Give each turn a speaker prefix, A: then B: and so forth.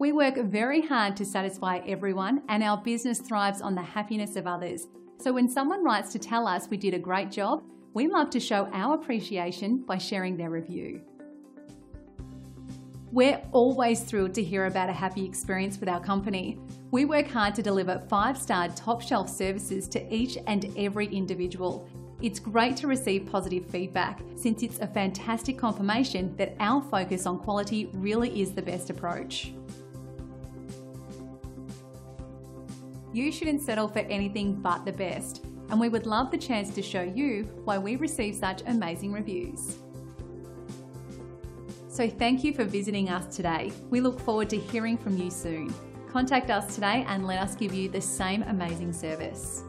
A: We work very hard to satisfy everyone, and our business thrives on the happiness of others. So when someone writes to tell us we did a great job, we love to show our appreciation by sharing their review. We're always thrilled to hear about a happy experience with our company. We work hard to deliver five star top shelf services to each and every individual. It's great to receive positive feedback since it's a fantastic confirmation that our focus on quality really is the best approach. You shouldn't settle for anything but the best, and we would love the chance to show you why we receive such amazing reviews. So thank you for visiting us today. We look forward to hearing from you soon. Contact us today and let us give you the same amazing service.